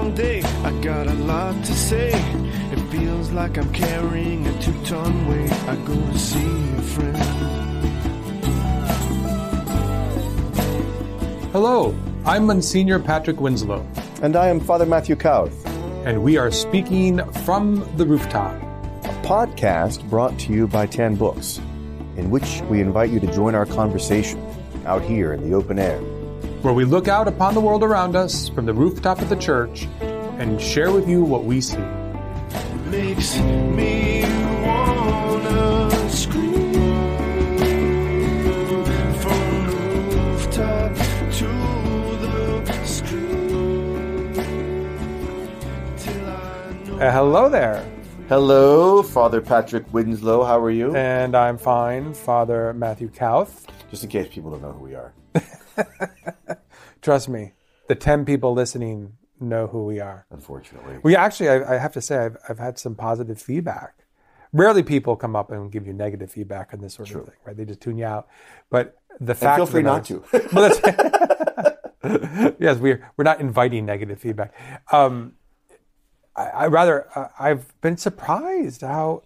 long day. I got a lot to say. It feels like I'm carrying a two ton weight. I go to see a friend. Hello, I'm Monsignor Patrick Winslow, And I am Father Matthew Kauth, and we are speaking from the rooftop. a podcast brought to you by Tan Books, in which we invite you to join our conversation out here in the open air. Where we look out upon the world around us from the rooftop of the church and share with you what we see. Makes me wanna scream from rooftop to the street till I know. Uh, hello there, Hello, Father Patrick Winslow. How are you? and I'm fine, Father Matthew Kauth. Just in case people don't know who we are. Trust me, the 10 people listening know who we are. Unfortunately, We actually, I, I have to say, I've, I've had some positive feedback. Rarely people come up and give you negative feedback on this sort of thing, right? They just tune you out. But the and fact feel free not to. Well, yes, we're we're not inviting negative feedback. Um, I, I rather uh, I've been surprised how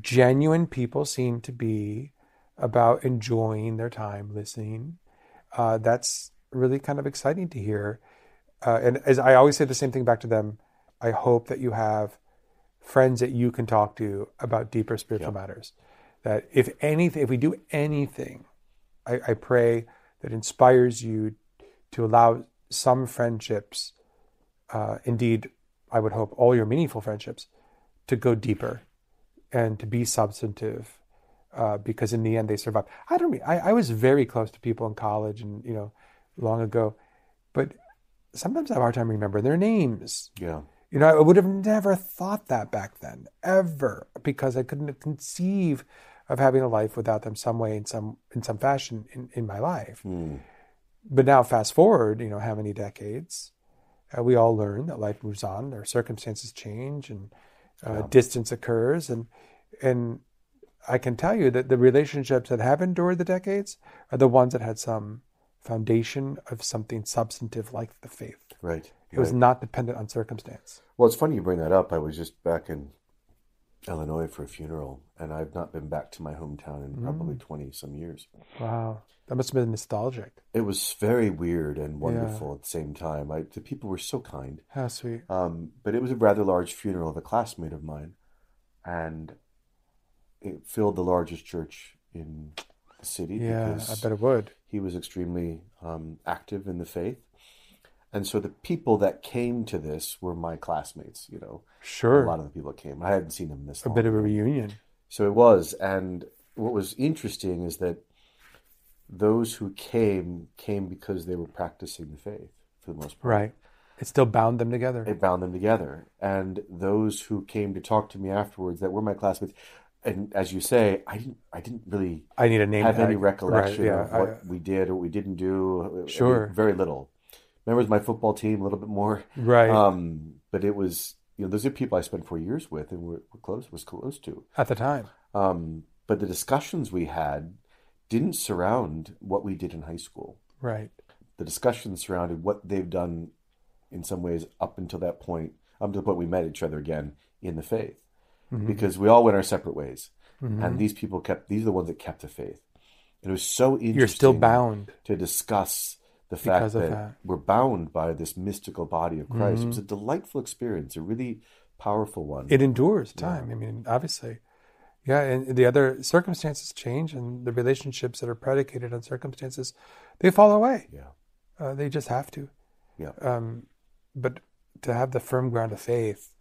genuine people seem to be about enjoying their time listening. Uh, that's really kind of exciting to hear. Uh, and as I always say the same thing back to them, I hope that you have friends that you can talk to about deeper spiritual matters. That if anything, if we do anything, I, I pray that inspires you to allow some friendships, uh, indeed, I would hope all your meaningful friendships, to go deeper and to be substantive, uh, because in the end they survive. I don't. mean- I, I was very close to people in college and you know, long ago, but sometimes I have a hard time remembering their names. yeah. You know, I would have never thought that back then, ever, because I couldn't conceive of having a life without them some way in some in some fashion in, in my life. But now, fast forward, you know, how many decades? Uh, we all learn that life moves on, our circumstances change, and uh, distance occurs, and and I can tell you that the relationships that have endured the decades are the ones that had some foundation of something substantive like the faith. Right. It was not dependent on circumstance. Well, it's funny you bring that up. I was just back in Illinois for a funeral, and I've not been back to my hometown in probably Mm. 20 some years. Wow, that must have been nostalgic. It was very weird and wonderful at the same time. I, the people were so kind. How sweet. Um, but it was a rather large funeral of a classmate of mine, and it filled the largest church in city Yeah, I bet it would. he was extremely um, active in the faith. And so the people that came to this were my classmates, you know. Sure. A lot of the people that came. I hadn't seen them this a long. bit of a reunion. So it was. And what was interesting is that those who came came because they were practicing the faith for the most part. Right. It still bound them together. It bound them together. And those who came to talk to me afterwards that were my classmates, and as you say, I didn't I didn't really I need a name have any recollection Right, yeah, of what I- we did or what we didn't do. I mean, Sure. very little. Remembers my football team a little bit more. right. Um, but it was you know those are people I spent four years with and were, were close was close to. At the time. Um, but the discussions we had didn't surround what we did in high school. Right. The discussions surrounded what they've done in some ways up until that point, up to the point we met each other again in the faith. Mm-hmm. Because we all went our separate ways. And these people kept these are the ones that kept the faith. It was so interesting You're still bound. to discuss the fact that, that. Mm-hmm. we're bound by this mystical body of Christ. It was a delightful experience, a really powerful one. It endures time. I mean, obviously. Yeah, and the other circumstances change, and the relationships that are predicated on circumstances, they fall away. yeah. Uh, they just have to. Yeah. Um, but to have the firm ground of faith,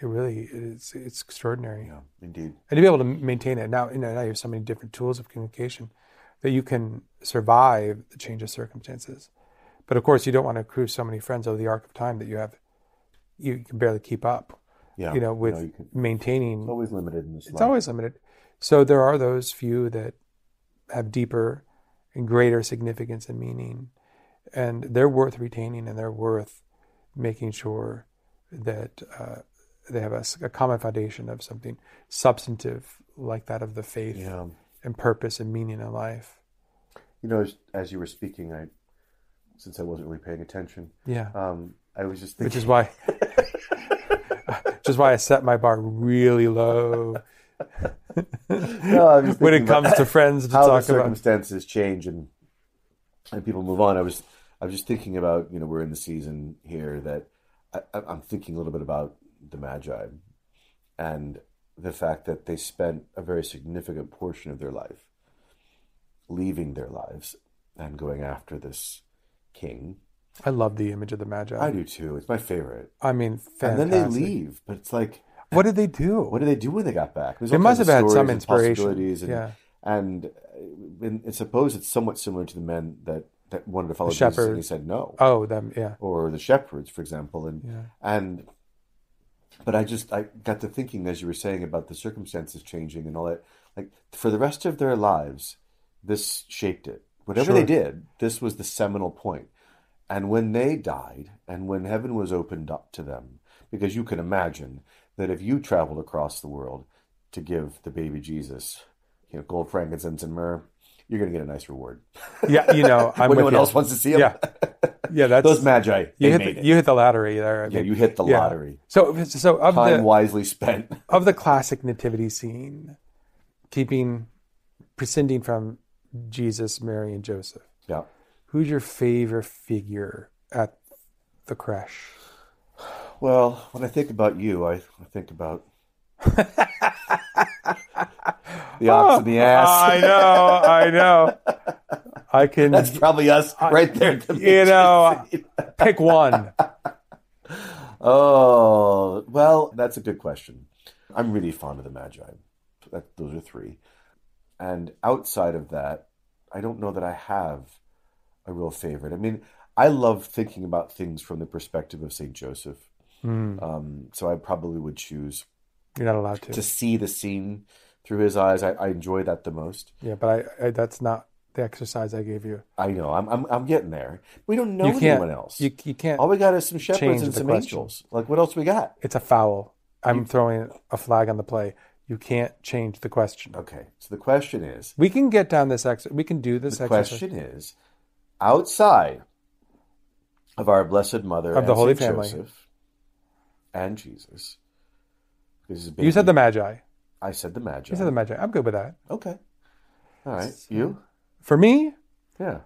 it really is it's extraordinary. Yeah, indeed. and to be able to maintain it now you know now you have so many different tools of communication that you can survive the change of circumstances but of course you don't want to accrue so many friends over the arc of time that you have you can barely keep up Yeah. you know with you can- maintaining it's always limited in this it's life. always limited so there are those few that have deeper and greater significance and meaning and they're worth retaining and they're worth making sure that uh, they have a common foundation of something substantive like that of the faith Yeah. and purpose and meaning in life. You know, as, as you were speaking, I, since I wasn't really paying attention, Yeah. um, I was just which thinking. is why, which is why I set my bar really low no, when it comes to friends to how the talk about. circumstances change and and people move on. I was I was just thinking about you know we're in the season here that I, I- I'm thinking a little bit about the Magi and the fact that they spent a very significant portion of their life leaving their lives and going after this king. I love the image of the Magi. I do too. It's my favorite. I mean, And then they leave, but it's like, What did they do? what did they do when they got back? There's They must have had some and inspiration. possibilities and, Yeah. and, uh, and suppose it's somewhat similar to the men that, that wanted to follow The Jesus and he said no, Oh, them. Yeah. or the shepherds, for example, and Yeah. and but I just I got to thinking as you were saying about the circumstances changing and all that. Like for the rest of their lives, this shaped it. Whatever Sure. they did, this was the seminal point. And when they died, and when heaven was opened up to them, because you can imagine that if you traveled across the world to give the baby Jesus, you know, gold, frankincense, and myrrh, you're going to get a nice reward. Yeah. You know, I'm when with no one you. else wants to see him. Yeah. Yeah. That's those magi, you hit. The, you hit the lottery there. I yeah, mean. you hit the Yeah. lottery. So, so of Time the wisely spent. of the classic nativity scene, keeping prescinding from Jesus, Mary, and Joseph. Yeah. Who's your favorite figure at the creche? Well, when I think about you, I, I think about the ox and the ass. I know, I know. I can, That's probably us right there. The you know, pick one. Oh, well, that's a good question. I'm really fond of the Magi. That, those are three. And outside of that, I don't know that I have a real favorite. I mean, I love thinking about things from the perspective of St. Joseph. Hmm, Um, so I probably would choose you're not allowed to. to see the scene through his eyes. I, I enjoy that the most. yeah, but I, I, that's not the exercise I gave you. I know. I'm I'm, I'm getting there. We don't know You anyone else. You, you can't. All we got is some shepherds and some question. angels. Like what else we got? It's a foul. I'm throwing a flag on the play. You can't change the question. Okay. So the question is, We can get down this ex. We can do this the exercise. question is, outside of our Blessed Mother Of the Holy Saint Family. Joseph and Jesus, this is You said the Magi. I said the Magi. You said the Magi. I'm good with that. Okay. All right. You? Uh, for me, Yeah.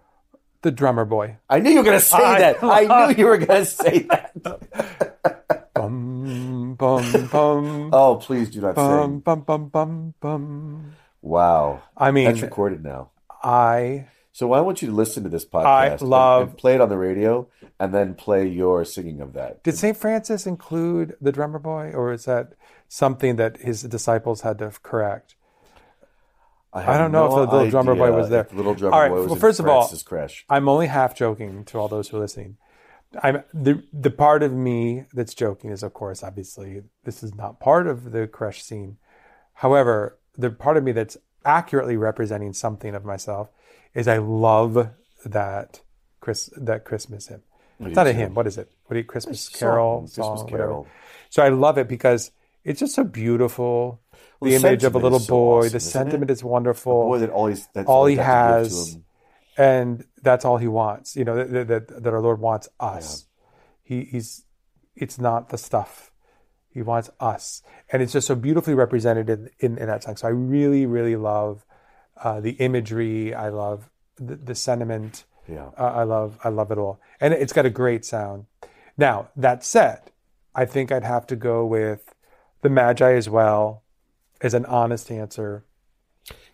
the drummer boy. I knew you were going to say I- that. I knew you were going to say that. Bum bum bum Oh, please do not bum sing. bum bum bum bum. Wow. I mean, That's recorded now. I So I want you to listen to this podcast. and- love- and play it on the radio, and then play your singing of that. did Saint Francis include the drummer boy, or is that something that his disciples had to correct? have I don't know if the little drummer boy was there. the little drummer All right, boy was well, in first of all, creche. I'm only half joking to all those who are listening. I'm the the part of me that's joking is, of course, obviously, this is not part of the creche scene. However, the part of me that's accurately representing something of myself is I love that Chris that Christmas hymn. Oh, it's not a hymn. What is it? What do you Christmas Carol Song, song? Christmas whatever. Carol. So I love it because it's just so beautiful. Well, the the image of a little so boy, awesome, the sentiment is wonderful Boy, that always that's all he you have to give to has and that's all he wants you know that, that, that our lord wants us he, he's it's not the stuff he wants us and it's just so beautifully represented in, in, in that song so i really really love uh, the imagery i love the, the sentiment Yeah. uh, i love i love it all and it's got a great sound now that said i think i'd have to go with the magi as well as an honest answer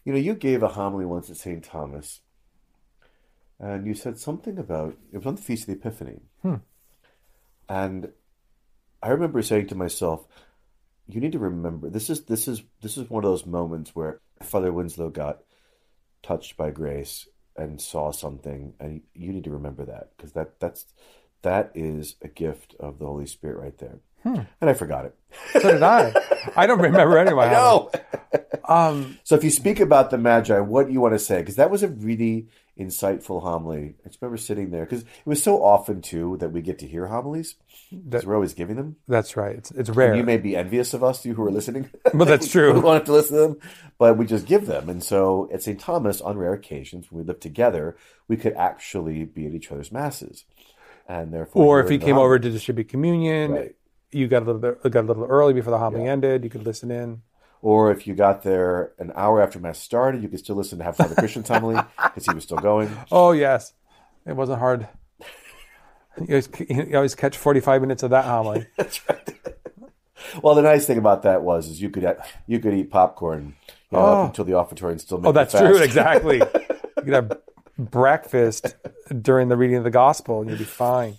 You know, you gave a homily once at St. Thomas, and you said something about it was on the Feast of the Epiphany. Hmm. And I remember saying to myself, you need to remember this is this is this is one of those moments where Father Winslow got touched by grace and saw something and you need to remember that because that that's that is a gift of the Holy Spirit right there. Hmm. And I forgot it. so did i i don't remember anyway No. um So if you speak about the Magi, what do you want to say? Because that was a really insightful homily. I just remember sitting there because it was so often too that we get to hear homilies because That- we're always giving them. That's right. It's it's rare. You may be envious of us, you who are listening. But that's we true. don't have to listen to them, but we just give them. And so at St. Thomas, on rare occasions when we lived together, we could actually be at each other's masses. and therefore, Or if he came over to distribute communion, Right. You got a little bit, got a little early before the homily Yeah. ended. You could listen in. or if you got there an hour after mass started, you could still listen to Have Father Christian's homily because he was still going. Oh yes, it wasn't hard. You always, you always catch forty-five minutes of that homily. That's right. Well, the nice thing about that was is you could you could eat popcorn you know, Oh. up until the offertory and still make Oh, it that's true. Exactly. you could have breakfast during the reading of the gospel, and you'd be fine.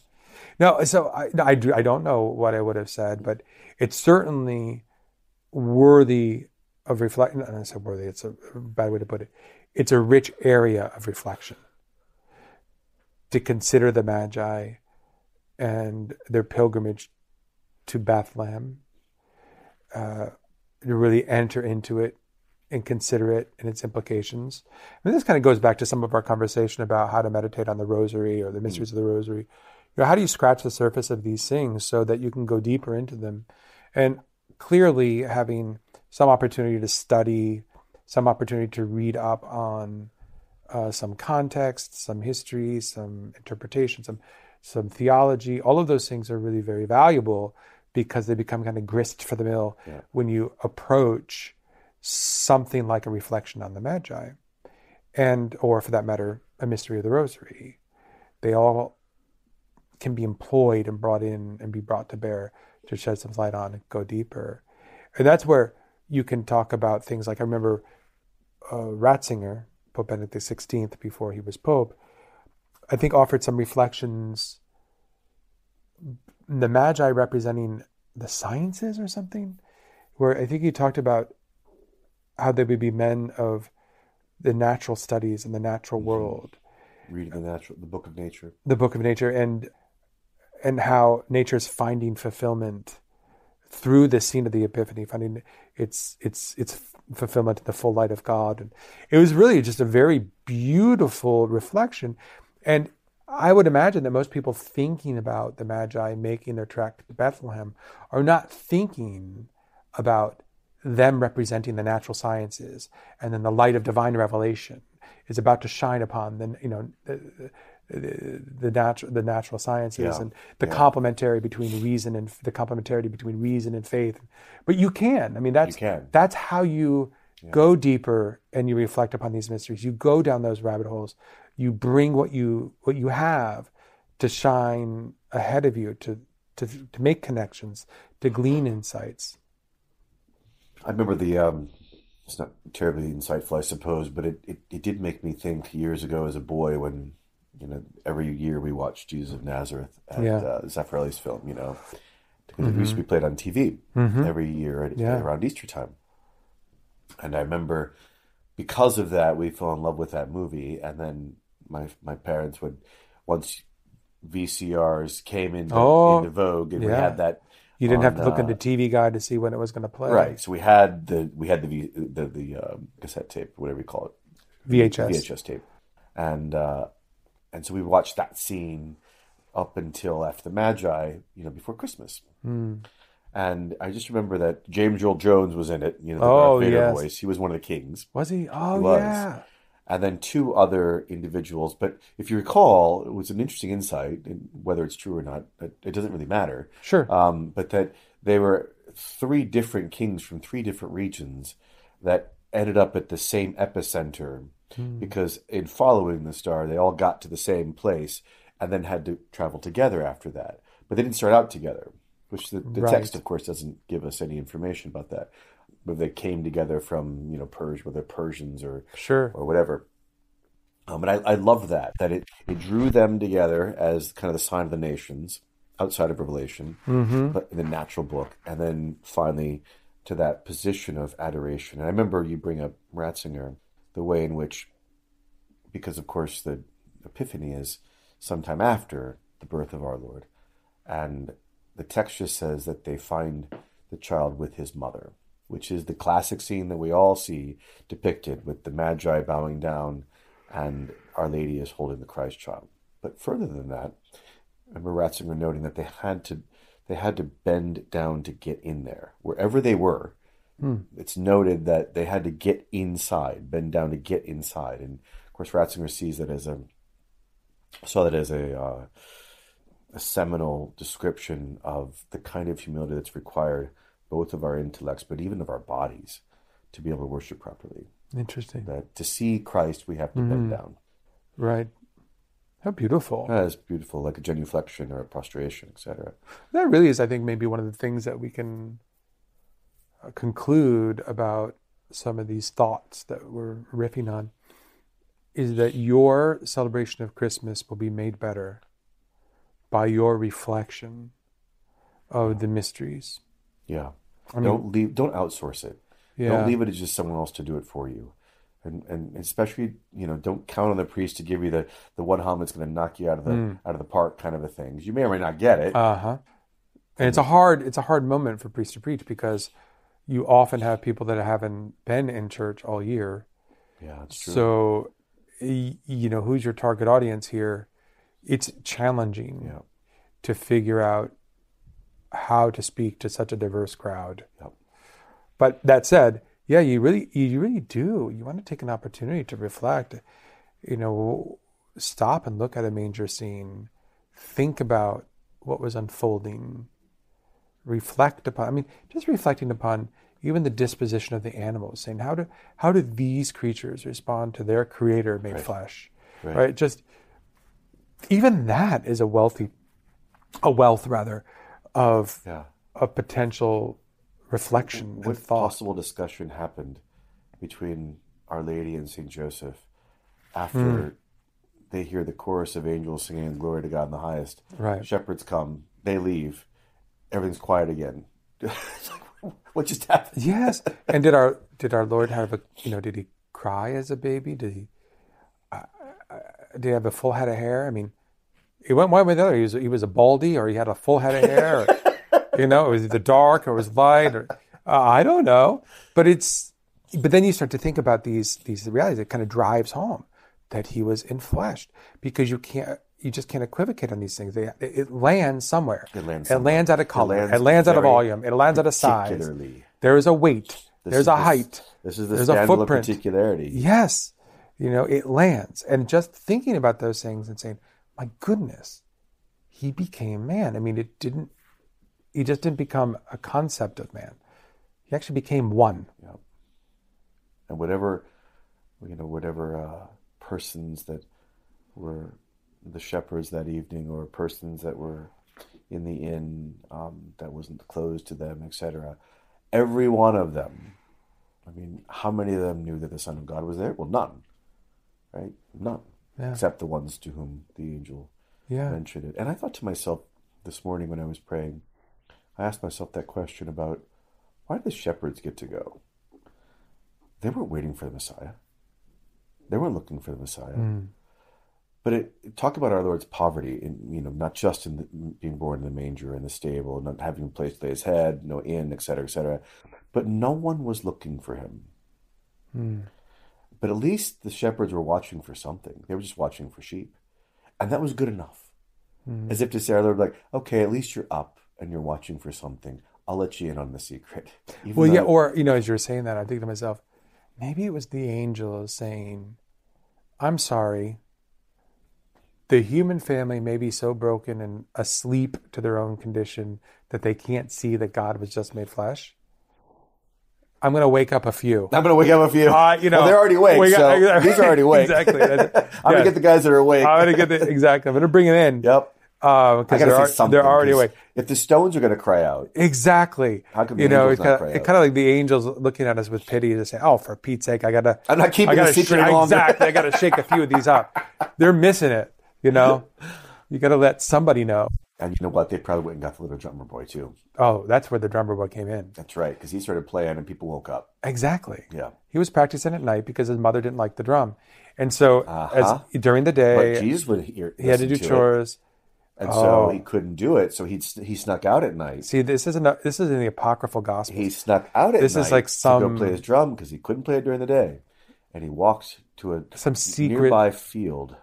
No, so I, I do. I don't know what I would have said, but it's certainly worthy of reflection. I said worthy. It's a bad way to put it. It's a rich area of reflection to consider the Magi and their pilgrimage to Bethlehem. Uh, to really enter into it and consider it and its implications. And this kind of goes back to some of our conversation about how to meditate on the rosary or the mysteries of the rosary. You know, how do you scratch the surface of these things so that you can go deeper into them? And clearly, having some opportunity to study, some opportunity to read up on uh, some context, some history, some interpretation, some some theology. All of those things are really very valuable because they become kind of grist for the mill Yeah. when you approach something like a reflection on the Magi, and or for that matter, a mystery of the Rosary. They all can be employed and brought in and be brought to bear to shed some light on and go deeper. And that's where you can talk about things like I remember uh, Ratzinger, Pope Benedict XVI, before he was Pope, I think offered some reflections. The Magi representing the sciences or something, where I think he talked about how they would be men of the natural studies and the natural world, Reading the natural, the book of nature. the book of nature, and and how nature is finding fulfillment through the scene of the Epiphany, finding its its its fulfillment in the full light of God. And it was really just a very beautiful reflection. And I would imagine that most people thinking about the Magi making their trek to Bethlehem are not thinking about them representing the natural sciences and then the light of divine revelation is about to shine upon the you know the, natural the natural sciences Yeah. and the Yeah. complementary between reason and the complementarity between reason and faith but you can i mean that's can. that's how you go deeper and you reflect upon these mysteries you go down those rabbit holes you bring what you what you have to shine ahead of you to to, to make connections to glean insights I remember the. Um, it's not terribly insightful, I suppose, but it, it, it did make me think years ago as a boy when, you know, every year we watched Jesus of Nazareth at Yeah. uh, Zeffirelli's film, you know, because it used to be played on TV every year at, Yeah. around Easter time. And I remember because of that, we fell in love with that movie. And then my my parents would, once VCRs came into, Oh, into vogue and we had that. you didn't have to look uh, into tv guide to see when it was going to play Right. So we had the we had the v, the the um, cassette tape, whatever you call it, vhs VHS tape, and uh, and so we watched that scene up until after the Magi, you know, before Christmas. Hmm. And I just remember that James Earl Jones was in it. You know, the Oh, Darth Vader yes. voice. He was one of the kings, was he oh He was. yeah and then two other individuals. But if you recall, it was an interesting insight. And whether it's true or not, it, it doesn't really matter. sure um, but that they were three different kings from three different regions that ended up at the same epicenter because in following the star they all got to the same place and then had to travel together after that but they didn't start out together which the, the Right. text of course doesn't give us any information about that whether they came together from you know Persia whether Persians or sure or whatever. Um, and I, I love that that it, it drew them together as kind of the sign of the nations outside of Revelation, Mm-hmm. but in the natural book, and then finally to that position of adoration. And I remember you bring up Ratzinger, the way in which, because of course the Epiphany is sometime after the birth of our Lord, and the text just says that they find the child with his mother, which is the classic scene that we all see depicted with the Magi bowing down and Our Lady is holding the Christ child. But further than that, I remember Ratzinger noting that they had to they had to bend down to get in there. Wherever they were, it's noted that they had to get inside, bend down to get inside. And of course Ratzinger sees that as a saw that as a uh, a seminal description of the kind of humility that's required, both of our intellects, but even of our bodies, to be able to worship properly. Interesting. That to see Christ, we have to bend down. Right. How beautiful. That's beautiful, like a genuflection or a prostration, etc. That really is, I think, maybe one of the things that we can conclude about some of these thoughts that we're riffing on is that your celebration of Christmas will be made better by your reflection of the mysteries. Yeah. I mean, don't leave. Don't outsource it. yeah, Don't leave it to just someone else to do it for you. And and especially, you know, don't count on the priest to give you the, the one hum that's going to knock you out of the Mm. out of the park kind of a thing. You may or may not get it. Uh huh. And it's a hard it's a hard moment for priests to preach because you often have people that haven't been in church all year. yeah, it's true. So, you know, who's your target audience here? It's challenging yeah, to figure out how to speak to such a diverse crowd. Yep. But that said, yeah, you really, you really do. You want to take an opportunity to reflect. You know, stop and look at a manger scene. Think about what was unfolding. Reflect upon. I mean, just reflecting upon even the disposition of the animals, saying how do how do these creatures respond to their Creator made Right. flesh, Right. right? Just even that is a wealthy, a wealth rather, of yeah. of potential reflection What possible discussion happened between Our Lady and Saint Joseph after Hmm. they hear the chorus of angels singing "Glory to God in the highest"? Right. Shepherds come, they leave, everything's quiet again. What just happened? Yes. And did our did our Lord have a you know did he cry as a baby? Did he uh, uh, did he have a full head of hair? I mean, it went one way or the other. He was he was a baldy, or he had a full head of hair. Or, you know, it was either dark or it was light, or uh, I don't know. But it's but then you start to think about these these realities. It kind of drives home that he was infleshed because you can't. You just can't equivocate on these things. They, it lands somewhere. It lands It somewhere. lands out of color. It lands lands, out of volume. It lands out of size. There is a weight. This There's is a height. This is the There's a footprint. particularity. Yes. You know, it lands. And just thinking about those things and saying, my goodness, he became man. I mean, it didn't, he just didn't become a concept of man. He actually became one. and whatever you know whatever uh, persons that were the shepherds that evening or persons that were in the inn um, that wasn't closed to them etc every one of them i mean how many of them knew that the son of god was there well none right none Yeah. except the ones to whom the angel Yeah. mentioned it and i thought to myself this morning when i was praying i asked myself that question about why did the shepherds get to go they weren't waiting for the Messiah. They weren't looking for the Messiah. But it, talk about our Lord's poverty, in you know, not just in the, being born in the manger in the stable, not having a place to lay his head, no inn, et cetera, et cetera. But no one was looking for him. Hmm. But at least the shepherds were watching for something. They were just watching for sheep, and that was good enough. Hmm. As if to say, our Lord, like, okay, at least you're up and you're watching for something. I'll let you in on the secret. Even Well, yeah. Or, you know, as you're saying that, I'm thinking to myself, maybe it was the angel saying, I'm sorry. The human family may be so broken and asleep to their own condition that they can't see that God was just made flesh. I'm going to wake up a few. I'm going to wake up a few. Uh, you know, well, they're already awake. got- so these are already awake. Exactly. I'm going to get the guys that are awake. I'm going to get the, exactly. I'm going to bring it in. yep. Uh, because got to they're, they're already awake. If the stones are going to cry out, Exactly. How come you know, it's kind, of, it's kind of like the angels looking at us with pity to say, "Oh, for Pete's sake, I gotta, I'm not keeping I gotta the secret sh- exactly, I gotta shake a few of these up. They're missing it. You know, you gotta let somebody know. and you know what? They probably went and got the little drummer boy too. Oh, that's where the drummer boy came in. That's right, because he started playing and people woke up. Exactly. Yeah. He was practicing at night because his mother didn't like the drum, and so Uh-huh. as during the day, But Jesus would hear. he had to do it, chores. and so Oh. he couldn't do it. So he he snuck out at night. See, this isn't a, this is in the apocryphal gospel. He snuck out at This night is like to go play his drum because he couldn't play it during the day, and he walked to a Some secret- nearby field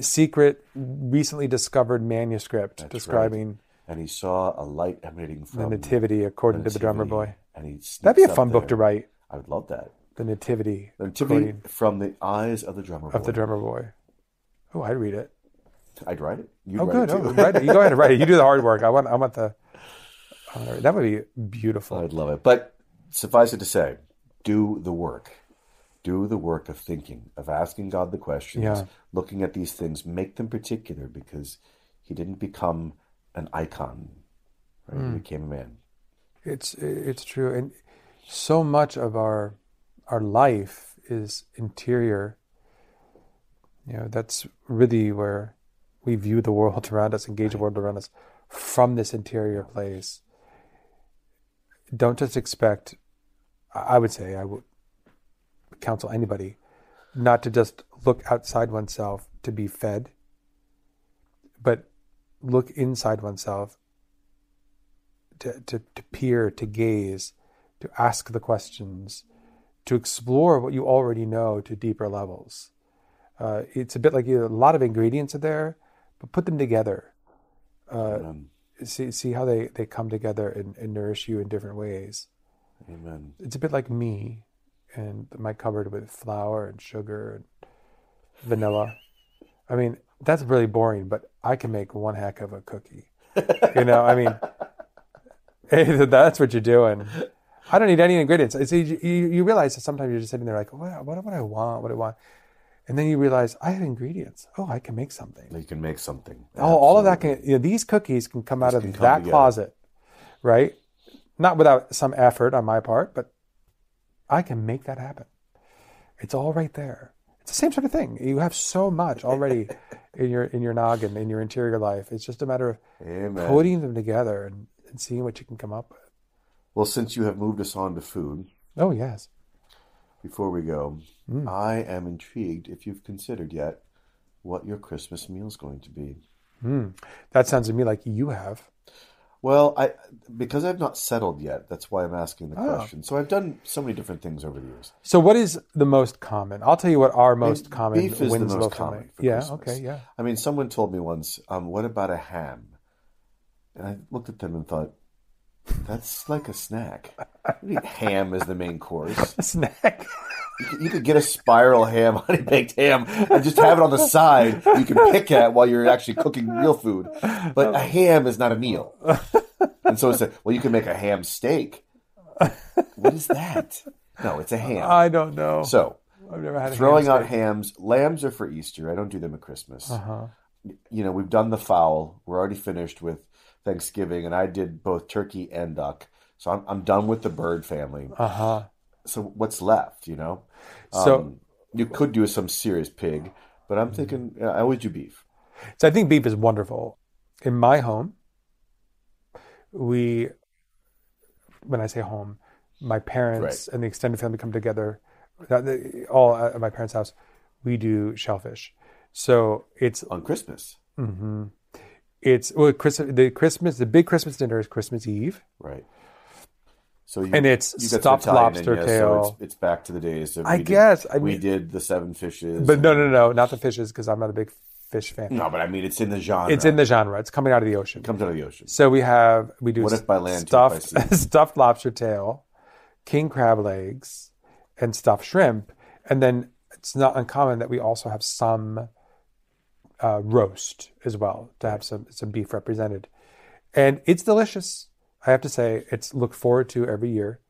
Secret, recently discovered manuscript describing and he saw a light emanating from the nativity according to the drummer boy. And he That'd be a fun book to write. I would love that. The nativity, The nativity from the eyes of the drummer of the boy. drummer boy. Oh, I'd read it. I'd write it. You'd Oh, write good. It Oh, write it. You go ahead and write it. You do the hard work. I want. I want the. I want that would be beautiful. I'd love it. But suffice it to say, do the work. Do the work of thinking, of asking God the questions, Yeah. looking at these things, make them particular because he didn't become an icon. Right? Hmm. He became a man. It's it's true, and so much of our our life is interior. You know, that's really where we view the world around us, engage the world around us from this interior place. Don't just expect. I would say I would counsel anybody not to just look outside oneself to be fed, but look inside oneself to, to, to peer, to gaze, to ask the questions, to explore what you already know to deeper levels. Uh, it's a bit like you a lot of ingredients are there, but put them together. Uh, see see how they, they come together and, and nourish you in different ways. Amen. It's a bit like me and my cupboard with flour and sugar and vanilla. I mean, that's really boring, but I can make one heck of a cookie. You know, I mean, hey, that's what you're doing. I don't need any ingredients. It's, you, you realize that sometimes you're just sitting there like, what, what, what do I want? What do I want? And then you realize I have ingredients. Oh, I can make something. You can make something. Oh, all of that can, you know, these cookies can come out of that together. closet, right? Not without some effort on my part, but I can make that happen. It's all right there. It's the same sort of thing. You have so much already in your in your noggin, in your interior life. It's just a matter of Amen. putting them together and, and seeing what you can come up with. Well, since you have moved us on to food, Oh yes. before we go, Hmm. I am intrigued if you've considered yet what your Christmas meal is going to be. That sounds to me like you have. Well, I because I've not settled yet. That's why I'm asking the Oh. question. So I've done so many different things over the years. So what is the most common? I'll tell you what our most common beef is the most common Yeah, Christmas. okay, yeah. I mean, someone told me once, um, "What about a ham?" And I looked at them and thought, "That's like a snack. You don't eat ham is the main course. a Snack. You could, get a spiral ham, honey baked ham, and just have it on the side. You can pick at while you're actually cooking real food. But a ham is not a meal. And so it's a well, you can make a ham steak. What is that? No, it's a ham. I don't know. So I've never had a throwing ham out steak. hams. Lambs are for Easter. I don't do them at Christmas. Uh-huh. You know, we've done the fowl. We're already finished with Thanksgiving, and I did both turkey and duck. So I'm I'm done with the bird family. Uh-huh. So what's left? You know, So Um, you could do some serious pig, but I'm thinking yeah, I always do beef. So I think beef is wonderful. In my home, we, when I say home, my parents and the extended family come together. All at my parents' house, we do shellfish. So it's on Christmas, mhm it's well, Christmas. The Christmas, the big Christmas dinner is Christmas Eve, right? So you, and it's you stuffed in lobster so tail. it's, it's back to the days of I we did- guess, I we did the seven fishes, but no, no, no, not the fishes because I'm not a big fish fan. no. But I mean, it's in the genre. It's in the genre. It's coming out of the ocean. it comes out of the ocean. So we have we do What if by land, two by stuffed stuffed lobster tail, king crab legs, and stuffed shrimp, and then it's not uncommon that we also have some uh, roast as well to have some some beef represented, and it's delicious. I have to say, it's looked forward to every year.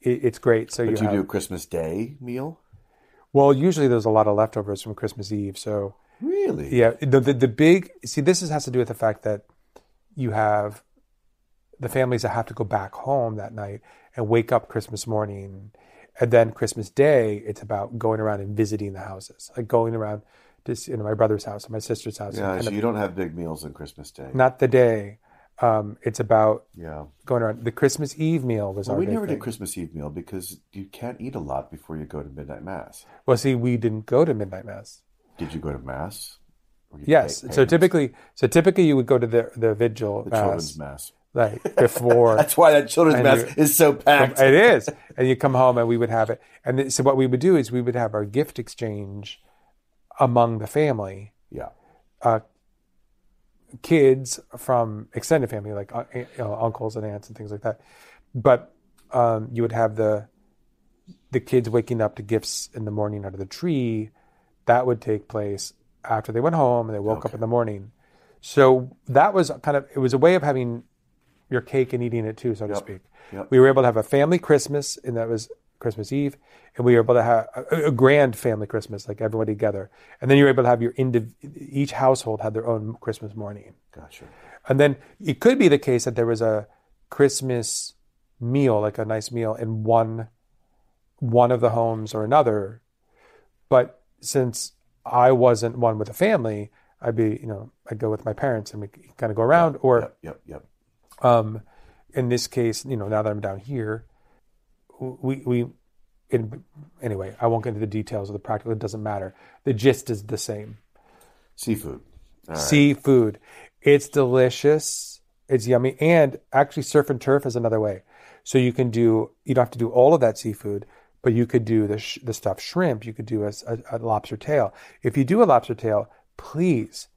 It, it's great. So But you you have, do a Christmas Day meal, well. Usually, there's a lot of leftovers from Christmas Eve, so really? yeah, the, the the big see this is, has to do with the fact that you have the families that have to go back home that night and wake up Christmas morning, and then Christmas Day it's about going around and visiting the houses, like going around to you know, my brother's house and my sister's house. Yeah, so of- you don't have big meals on Christmas Day. not the day. Um, it's about Yeah. going around. The Christmas Eve meal was Well, we never thing. did Christmas Eve meal because you can't eat a lot before you go to midnight mass. Well, see, we didn't go to midnight mass. Did you go to mass? Yes, pay- so typically, so typically you would go to the the vigil the mass, children's mass. like before. That's why that children's mass you- is so packed. it is, and you come home and we would have it. And th- so what we would do is we would have our gift exchange among the family, yeah. Kids from extended family, like uh, you know, uncles and aunts and things like that. But um, you would have the the kids waking up to gifts in the morning out of the tree. That would take place after they went home and they woke up in the morning. So that was kind of it was a way of having your cake and eating it too, so to speak. Yep. We were able to have a family Christmas, and that was Christmas Eve, and we were able to have a, a grand family Christmas, like everybody together. And then you were able to have your indiv- each household had their own Christmas morning. Gotcha. And then it could be the case that there was a Christmas meal, like a nice meal in one one of the homes or another. But since I wasn't one with a family, I'd be, you know, I'd go with my parents and we kind of go around. Or Yep. Yep. Yep. um, in this case, you know, now that I'm down here, we we in, anyway, I won't get into the details of the practical. It doesn't matter. The gist is the same. Seafood. Right. seafood. It's delicious. It's yummy. And actually, surf and turf is another way. So you can do, you don't have to do all of that seafood, but you could do the, sh- the stuffed shrimp. You could do a, a, a lobster tail. If you do a lobster tail, please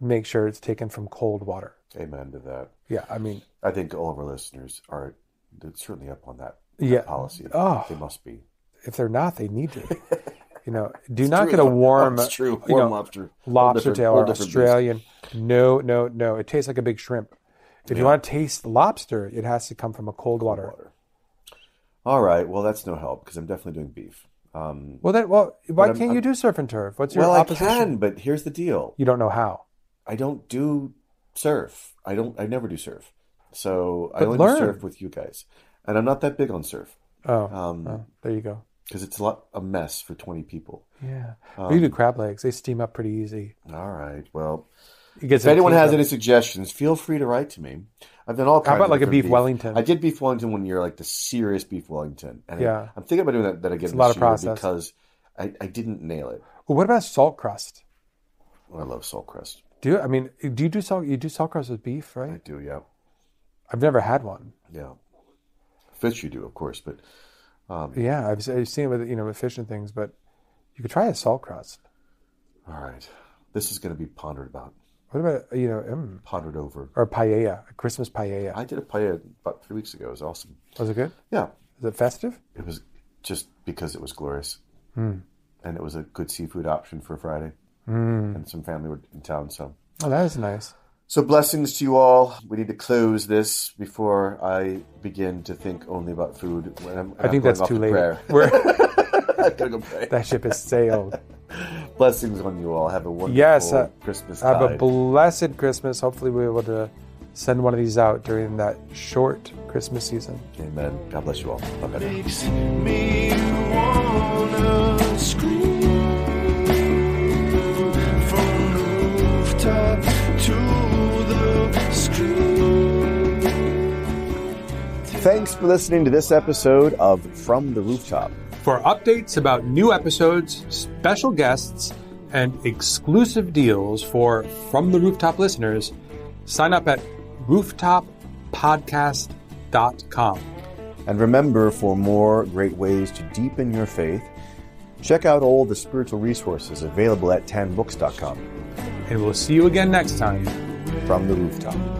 make sure it's taken from cold water. Amen to that. Yeah. I mean, I think all of our listeners are certainly up on that Yeah. policy. Oh. They must be. if they're not, they need to. You know, do not true. get a warm, It's true. you Warm know, lobster. Lobster tail or different beast. Australian. No, no, no. It tastes like a big shrimp. If you want to taste lobster, it has to come from a cold water. Water. All right. Well, that's no help because I'm definitely doing beef. Um, Well, then, well, why can't I'm- you do surf and turf? What's your well, I can, but here's the deal. You don't know how. I don't do surf. I don't. I never do surf. So I only learn. do surf with you guys, and I'm not that big on surf Oh, Um, oh, there you go. because it's a lot a mess for 20 people. Yeah, Um, we do crab legs. They steam up pretty easy. All right. Well, if anyone has any, any suggestions, feel free to write to me. I've done all kinds. about of like a different beef Wellington? I did beef Wellington one year, like the serious beef Wellington. And Yeah. I, am thinking about doing that, that again a lot this of year process. because I, I didn't nail it. Well, what about salt crust? I love salt crust. Do you, I mean do you do salt? You do salt crust with beef, right? I do, yeah, I've never had one. yeah. Fish you do, of course, but Yeah, I've, I've seen it with you know with fish and things, but you could try a salt crust. all right. This is going to be pondered about, What about you know mm, pondered over. or paella, a Christmas paella? I did a paella about three weeks ago. It was awesome. Was it good? Yeah, Is it festive? it was just because it was glorious, Hmm. and it was a good seafood option for Friday, and some family were in town, so. Oh, that is nice. So blessings to you all. We need to close this before I begin to think only about food. When I'm, when I think I'm that's too off to late. Prayer. We're, I gotta go pray. that ship has sailed. Blessings on you all. Have a wonderful Yes, uh, Christmas Have a blessed Christmas. Hopefully, we're able to send one of these out during that short Christmas season. Amen. God bless you all. Bye-bye. now. Thanks for listening to this episode of From the Rooftop. For updates about new episodes, special guests, and exclusive deals for From the Rooftop listeners, sign up at rooftoppodcast.com. And remember, for more great ways to deepen your faith, check out all the spiritual resources available at tanbooks.com. And we'll see you again next time. From the Rooftop.